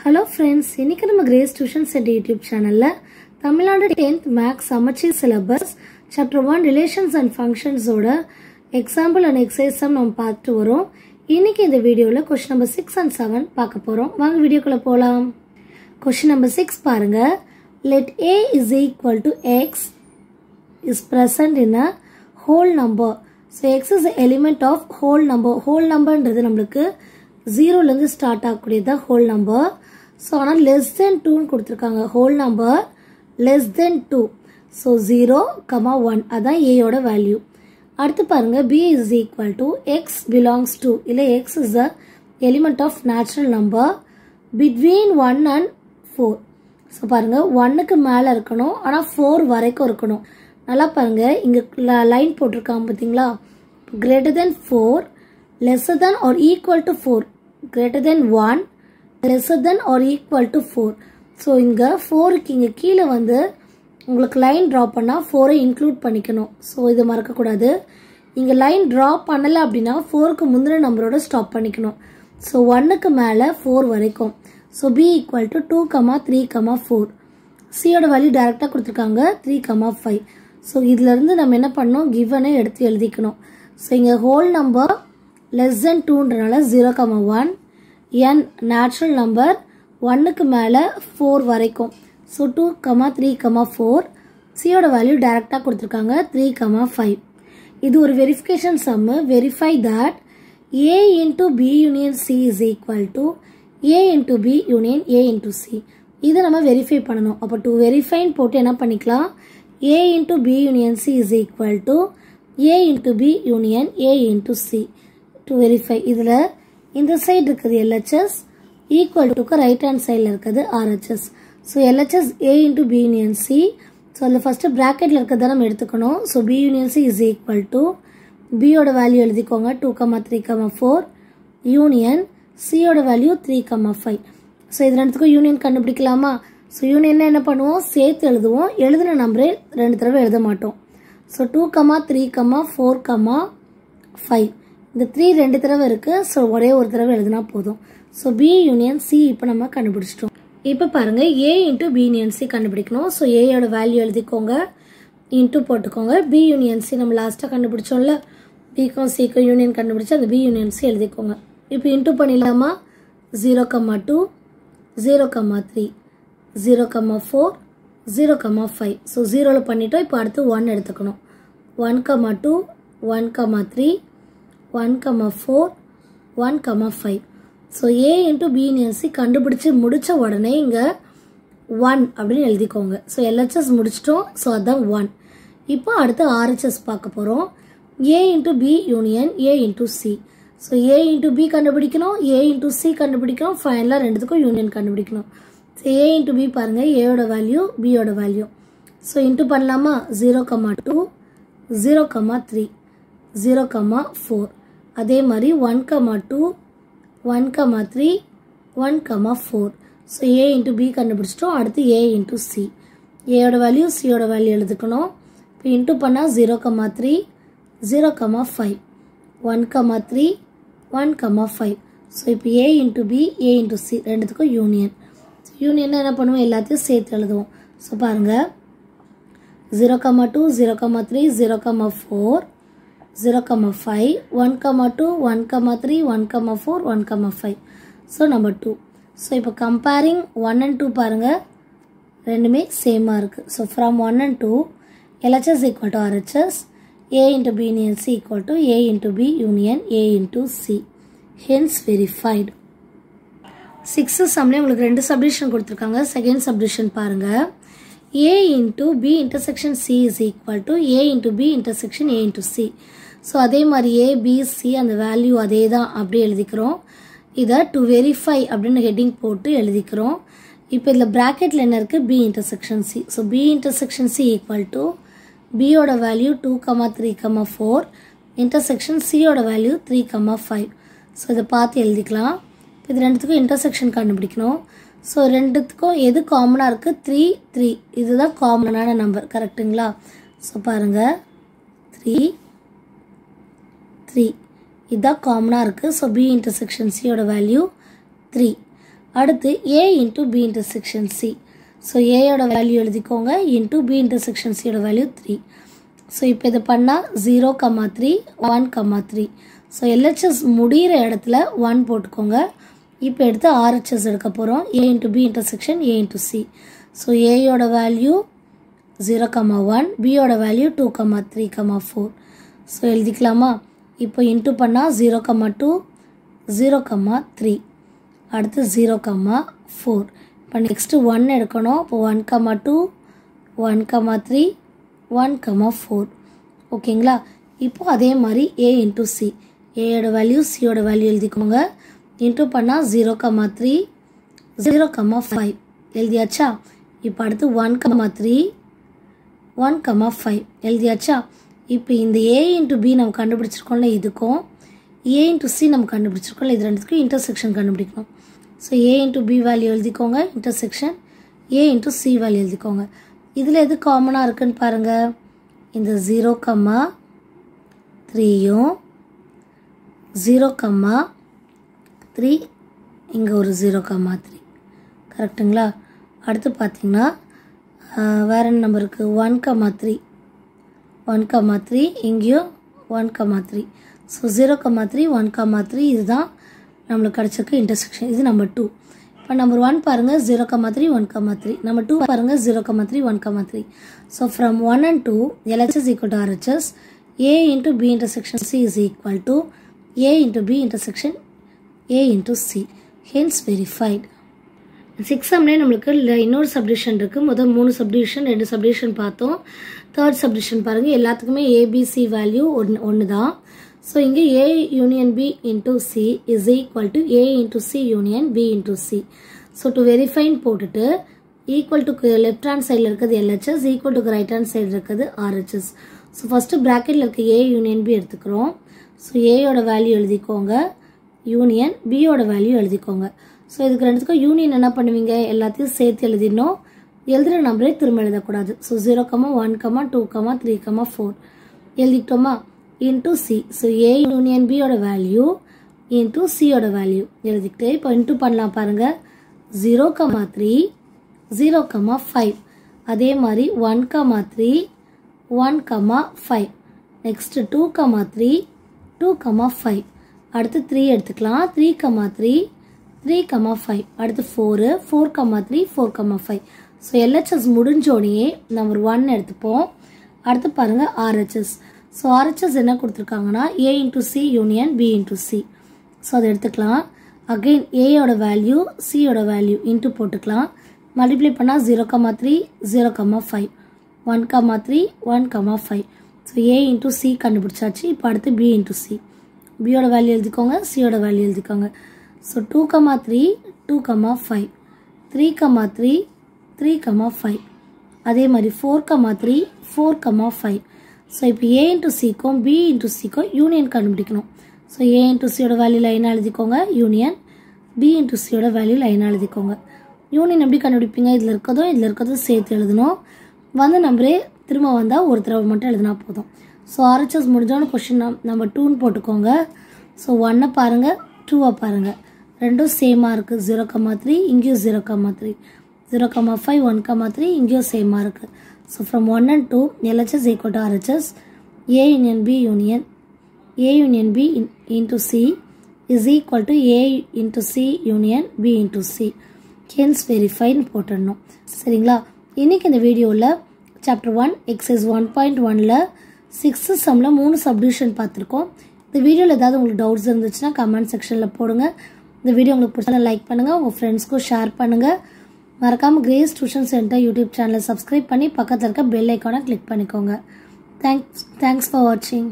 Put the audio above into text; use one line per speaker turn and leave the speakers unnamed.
Hello friends இன்னைக்கு நம்ம grace tuition centre YouTube சேனலில் தமிழ்நாடு டென்த் மேக்ஸ் சமச்சீர் syllabus chapter one relations and ஃபங்க்ஷன்ஸோட example and எக்ஸசைஸும் நம்ம பார்த்துட்டு வரோம். இன்றைக்கி இந்த வீடியோவில் question number six and seven பார்க்க போகிறோம் வாங்க வீடியோக்குள்ளே போகலாம் கொஷின் நம்பர் சிக்ஸ் பாருங்கள் let A is equal to X is present in a whole number so X is element of whole number whole நம்பர்ன்றது நம்மளுக்கு ஜீரோலேருந்து ஸ்டார்ட் ஆகக்கூடியது ஹோல் நம்பர் ஸோ ஆனால் லெஸ் தென் டூன்னு கொடுத்துருக்காங்க. Whole number less than two so zero comma one அதான் ஏயோட value அடுத்து பாருங்கள் B is equal to X belongs to இல்லை X is the element of natural number between one and four so பாருங்க. ஒன்னுக்கு மேலே இருக்கணும். ஆனால் ஃபோர் வரைக்கும் இருக்கணும். நல்லா பாருங்க. இங்கே லைன் போட்டிருக்காங்க பார்த்தீங்களா greater than four lesser than or equal to four greater than one lesser than or equal to four so இங்கே ஃபோருக்கு இங்கே கீழே வந்து உங்களுக்கு லைன் ட்ரா பண்ணால் ஃபோரை இன்க்ளூட் பண்ணிக்கணும். ஸோ இதை மறக்கக்கூடாது. இங்கே லைன் ட்ரா பண்ணலை அப்படின்னா ஃபோருக்கு முந்தின நம்பரோட ஸ்டாப் பண்ணிக்கணும். ஸோ ஒன்னுக்கு மேலே ஃபோர் வரைக்கும். So B equal to two comma three comma four சியோட வேல்யூ டேரெக்டாக கொடுத்துருக்காங்க த்ரீ கமா ஃபைவ் ஸோ இதுலேருந்து நம்ம என்ன பண்ணோம் கிவனை எடுத்து எழுதிக்கணும். ஸோ இங்கே whole number less than டூன்றனால zero comma one N natural number ஒன்னுக்கு மேலே ஃபோர் வரைக்கும். So two comma three comma four சியோட வேல்யூ டேரெக்டாக கொடுத்துருக்காங்க த்ரீ கமா ஃபைவ் இது ஒரு verification sum verify that A into B union C is equal to A into B union A into C இதை நம்ம வெரிஃபை பண்ணணும். அப்போ டு வெரிஃபைன்னு போட்டு என்ன பண்ணிக்கலாம்? A into B union C is equal to A into B union A into C to verify இதில் இந்த side இருக்குது எல்ஹெச்எஸ் ஈக்குவல் டுக்கு ரைட் ஹேண்ட் சைடில் இருக்குது RHS so LHS A into B union C so அந்த first ப்ராக்கெட்டில் இருக்கிறத நம்ம எடுத்துக்கணும். So B union C is equal to பியோட வேல்யூ எழுதிக்கோங்க. Two comma three comma four union சியோட value three comma five so இது ரெண்டுத்துக்கும் யூனியன் கண்டுபிடிக்கலாமா? ஸோ யூனியன்னா என்ன பண்ணுவோம்? சேர்த்து எழுதுவோம். எழுதின நம்பரே ரெண்டு தடவை எழுத மாட்டோம். So two comma three comma four comma five இந்த த்ரீ ரெண்டு தடவை இருக்குது ஸோ ஒரே ஒரு தடவை எழுதினா போதும். ஸோ பி யூனியன் சி இப்போ நம்ம கண்டுபிடிச்சிட்டோம். இப்போ பாருங்கள் A into B union C கண்டுபிடிக்கணும். ஸோ ஏயோட வேல்யூ எழுதிக்கோங்க. இன்ட்டு போட்டுக்கோங்க. பி யூனியன் சி நம்ம லாஸ்ட்டாக கண்டுபிடிச்சோம்ல. பிக்கும் சிக்கும் யூனியன் கண்டுபிடிச்சி அந்த பி யூனியன் சி எழுதிக்கோங்க. இப்போ இன்ட்டு பண்ணிடலாமா? Zero comma two zero comma three zero comma four zero comma five so ஜீரோவில் பண்ணிட்டோம். இப்போ அடுத்து ஒன் எடுத்துக்கணும். One comma two one comma three one comma four one comma five so A into B and C கண்டுபிடிச்சி முடித்த உடனே இங்கே one அப்படின்னு எழுதிக்கோங்க. ஸோ எல்ஹெச்எஸ் முடிச்சிட்டோம். ஸோ அதுதான் ஒன் இப்போ அடுத்து ஆர்ஹெச்எஸ் பார்க்க போகிறோம் A into B union A into C so A into B கண்டுபிடிக்கணும். ஏ இன்ட்டு சி கண்டுபிடிக்கணும். ஃபைனலாக ரெண்டுத்துக்கும் யூனியன் கண்டுபிடிக்கணும். ஸோ ஏ இன்ட்டு பி பாருங்கள் ஏயோட வேல்யூ பியோட வேல்யூ ஸோ இன்ட்டு பண்ணலாமா? Zero comma two zero comma three zero comma four அதே மாதிரி one comma two one comma three one comma four so A into B கண்டுபிடிச்சிட்டோம். அடுத்து A into C ஏயோட value சியோட வேல்யூ எழுதுக்கணும். இப்போ இன்ட்டு பண்ணால் zero comma three zero comma five one comma three one comma five so இப்போ A into B A into C ரெண்டுத்துக்கும் union union என்ன பண்ணுவோம்? எல்லாத்தையும் சேர்த்து எழுதுவோம். ஸோ பாருங்கள் zero comma two zero comma three zero comma four zero comma five one comma two one comma three one comma four one comma five so number two so இப்போ comparing one and two பாருங்கள் ரெண்டுமே சேமாக இருக்குது so from one and two LHS equal to RHS A into B union C equal to A into B union A into C Hence verified sixth சம்லேயே உங்களுக்கு ரெண்டு subdivision கொடுத்துருக்காங்க. Second subdivision பாருங்கள் A into B intersection C is equal to A into B intersection A into C so அதே மாதிரியே PC அந்த value அதே தான் அப்படி எழுதிக்கிறோம். இதை டு வெரிஃபை அப்படின்னு ஹெட்டிங் போட்டு எழுதிக்கிறோம். இப்போ இதில் ப்ராக்கெட்டில் என்ன இருக்குது B intersection C so B intersection C equal to பியோட value two comma three comma four intersection சியோட value three comma five so இதை பார்த்து எழுதிக்கலாம். இது ரெண்டுத்துக்கும் இன்டர்செக்ஷன் கண்டுபிடிக்கணும். ஸோ ரெண்டுத்துக்கும் எது காமனாக இருக்குது த்ரீ த்ரீ இதுதான் காமனான நம்பர் கரெக்டுங்களா ஸோ பாருங்கள் த்ரீ த்ரீ இதுதான் காமனாக இருக்குது ஸோ பி இன்டர்செக்ஷன் சியோட வேல்யூ த்ரீ அடுத்து A into B intersection C so ஏயோட value எழுதிக்கோங்க. இன்ட்டு பி இன்டர்செக்ஷன் சியோட வேல்யூ த்ரீ ஸோ இப்போ இதை பண்ணால் zero comma three one comma three so LHS முடிகிற இடத்துல ஒன் போட்டுக்கோங்க. இப்போ எடுத்து ஆர்ஹெச்எஸ் எடுக்க போகிறோம் A into B intersection A into C so ஏயோட value zero comma one பியோட value two comma three comma four so எழுதிக்கலாமா? இப்போ இன்ட்டு பண்ணால் zero comma two zero comma three அடுத்து ஜீரோ கம்மா ஃபோர் இப்போ நெக்ஸ்ட்டு ஒன் எடுக்கணும். இப்போ one comma two one comma three one comma four ஓகேங்களா இப்போ அதே மாதிரி ஏ இன்ட்டு சி ஏயோட வேல்யூ சியோட வேல்யூ எழுதிக்கோங்க. இன்ட்டு பண்ணால் zero comma three zero comma five எழுதியாச்சா? இப்போ அடுத்து one comma three one comma five எழுதியாச்சா? இப்போ இந்த ஏ இன்ட்டு பி நம்ம கண்டுபிடிச்சிருக்கோம்ல இதுக்கும் ஏ இன்ட்டு சி நம்ம கண்டுபிடிச்சிருக்கோம்ல இது ரெண்டுத்துக்கும் இன்டர்செக்ஷன் கண்டுபிடிக்கணும். So A into B value எழுதிக்கோங்க intersection A into C value எழுதிக்கோங்க. இதில் எது காமனாக இருக்குன்னு பாருங்கள் இந்த ஜீரோ கம்மா த்ரீயும் ஜீரோ கம்மா த்ரீ இங்கே ஒரு ஜீரோ கம்மா த்ரீ கரெக்டுங்களா அடுத்து பார்த்தீங்கன்னா வேறு என்ன நம்பர் இருக்குது one comma three one comma three இங்கேயும் one comma three so zero comma three one comma three இதுதான் நம்மளுக்கு கிடச்சிருக்கு இன்டர்செக்ஷன் இது நம்பர் டூ இப்போ நம்பர் ஒன் பாருங்கள் zero comma three one comma three number two பாருங்கள் zero comma three one comma three so from one and two LHS equal to RHS A into B intersection C is equal to A into B intersection A into C hence verified six சம்லேயே நம்மளுக்கு இன்னொரு submission இருக்குது முதல் மூணு submission ரெண்டு submission பார்த்தோம். Third submission பாருங்கள் எல்லாத்துக்குமே ABC value ஒன்று ஒன்று தான் ஸோ இங்கே A union B into C is equal to A into C union B into C so to verified போட்டுட்டு ஈக்குவல் டு லெஃப்ட் ஹேண்ட் சைடில் இருக்கிறது LHS equal to right hand side இருக்கிறது RHS so first ப்ராக்கெட்டில் இருக்க A union B எடுத்துக்கிறோம். So ஏயோட value எழுதிக்கோங்க. Union பியோட வேல்யூ எழுதிக்கோங்க. ஸோ இதுக்கு ரெண்டுத்துக்கும் யூனியன் என்ன பண்ணுவீங்க? எல்லாத்தையும் சேர்த்து எழுதிடணும். எழுதுகிற நம்பரே திரும்ப எழுதக்கூடாது. So zero comma one comma two comma three comma four எழுதிக்கிட்டோமா into C so A union பியோட வேல்யூ இன்டூ சியோட வேல்யூ எழுதிக்கிட்டு இப்போ இன்டூ பண்ணலாம் பாருங்கள் zero comma three zero comma five அதே மாதிரி one comma three one comma five next two comma three two comma five அடுத்து three எடுத்துக்கலாம். Three comma three three comma five அடுத்து four four comma three four comma five so LHS முடிஞ்சோடனே number one எடுத்துப்போம். அடுத்து பாருங்கள் RHS so RHS என்ன கொடுத்துருக்காங்கன்னா A into C union B into C so அதை எடுத்துக்கலாம். அகெயின் ஏயோட வேல்யூ சியோட வேல்யூ இன்ட்டு போட்டுக்கலாம். மல்டிப்ளை பண்ணால் zero comma three zero comma five one comma three one comma five so A into C கண்டுபிடிச்சாச்சு. இப்போ அடுத்து பி இன்ட்டு சி பியோட வேல்யூ எழுதிக்கோங்க சியோட வேல்யூ எழுதிக்கோங்க. So two comma three two comma five three comma three three comma five அதே மாதிரி four comma three four comma five so இப்போ ஏ இன்ட்டு சிக்கும் பி இன்ட்டு சிக்கும் யூனியன் கண்டுபிடிக்கணும். ஸோ ஏ இன்ட்டு சியோட வேல்யூ லைன் எழுதிக்கோங்க union B into சியோட value line எழுதிக்கோங்க. யூனியன் எப்படி கண்டுபிடிப்பீங்க? இதில் இருக்கதோ இதில் இருக்கதோ சேர்த்து எழுதணும். வந்து நம்பரே திரும்ப வந்தால் ஒரு தடவை மட்டும் எழுதினா போதும். ஸோ ஆர்ஹெச்எஸ் முடிஞ்சோன்னு கொஷின் நம்ம டூன்னு போட்டுக்கோங்க. ஸோ ஒன்னை பாருங்கள் டூவை பாருங்கள் ரெண்டும் சேமாக இருக்குது ஜீரோ கம்மா த்ரீ இங்கேயும் zero comma three zero comma five one comma three இங்கேயும் சேமாக இருக்குது so from one and two LHS equal to RHS A union B union A union B into C is equal to A into C union B into C hence வெரிஃபைன்னு போட்டுடணும். சரிங்களா? இன்றைக்கி இந்த வீடியோவில் chapter one exercise one point ஒனில் sixth சம்மில் மூணு subdivision பார்த்துருக்கோம். இந்த வீடியோவில் ஏதாவது உங்களுக்கு டவுட்ஸ் இருந்துச்சுன்னா கமெண்ட் செக்ஷனில் போடுங்க. இந்த வீடியோ உங்களுக்கு பிடிச்சா லைக் பண்ணுங்கள் உங்கள் ஃப்ரெண்ட்ஸ்க்கும் ஷேர் பண்ணுங்கள் மறக்காமல் கிரேஸ் டியூஷன் சென்டர் யூடியூப் சேனலை சப்ஸ்கிரைப் பண்ணி பக்கத்தில் இருக்க பெல் ஐக்கானை கிளிக் பண்ணிக்கோங்க. தேங்க்ஸ் தேங்க்ஸ் ஃபார் வாட்சிங்